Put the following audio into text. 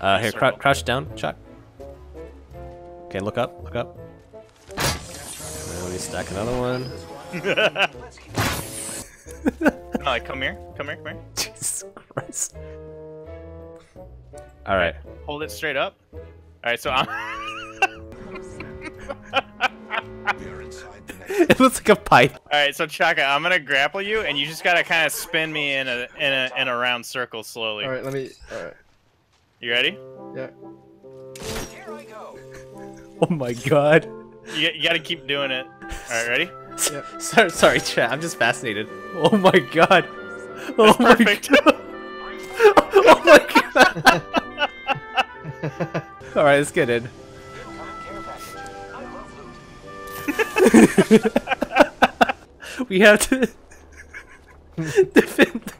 Uh, here, crou Circle. crouch down, Chuck. Okay, look up, look up. And let me stack another one. No, like, come here. Come here, come here. Jesus Christ. Alright. Hold it straight up. Alright, so I'm. It looks like a pipe. Alright, so Chaka, I'm gonna grapple you, and you just gotta kind of spin me in a in a in a round circle slowly. All right, let me. All right. You ready? Yeah. Here I go. Oh my god. You, you gotta keep doing it. Alright, ready? Yep. Sorry, sorry, chat. I'm just fascinated. Oh my god. Oh my perfect. god. oh my god. Alright, let's get in. we have to defend